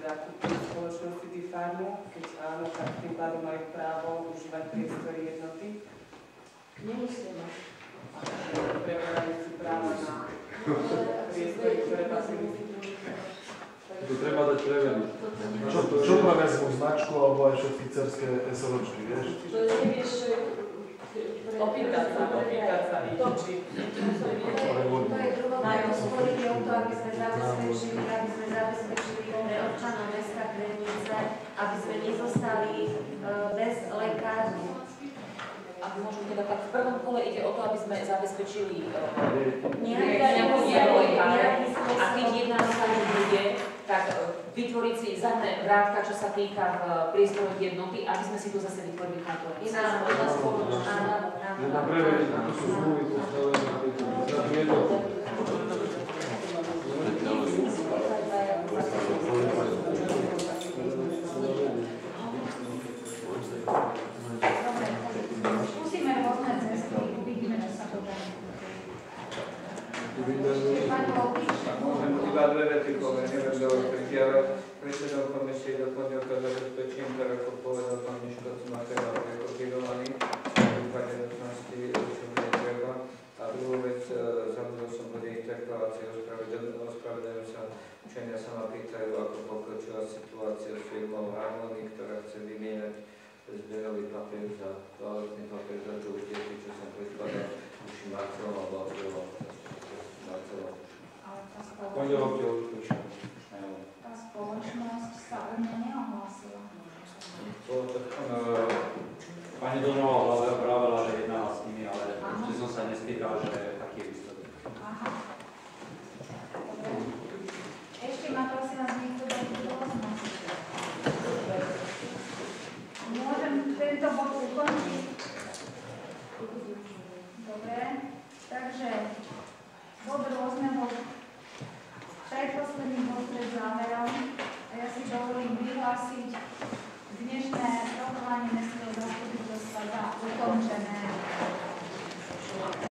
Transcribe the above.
teda kúpili spoločnosti Bifarmu? Keď áno, tak tým pádom majú právo užívať priestory jednoty? Nemusíme. Preberajú si právo na priestory, ktoré patrí To treba dať preveriť. Čo, čo ma vezmu značku alebo aj všetky cerské SLOčky, vieš? To nevieš, opýtať sa, opýtať sa ich, či To je druhotné hovorenie o to, aby sme zabezpečili, aby sme zabezpečili občanov mesta Kremnice, aby sme nezostali eh, bez lekárov. Ak môžem teda tak, v prvom kole ide o to, aby sme zabezpečili uh, Nejakú nejaký A keď jedna sa nebude, tak uh, vytvoriť si zadné vrátka, čo sa týka v priestoroch jednoty, aby sme si tu zase vytvorili. Áno, Jedna spoločná. áno, áno. Treba preveriť, ako sú zmluvy postavené na tejto Môžem iba dve vety poviem, neviem do odkrytí, ale predsedom komisie do pondelka zabezpečím, tak ako povedal pán Miško, sú materiál prekopírovaný, v prípade nutnosti, čo bude treba. A druhú vec, e, zabudol som bude interpelácie, ospravedlňujem sa, učenia sa ma pýtajú, ako pokročila situácia s firmou Harmony, ktorá chce vymieňať je odpúšťam. tá spoločnosť sa u mňa neohlásila. Eh, Pani Donová pred záverom. A ja si dovolím vyhlásiť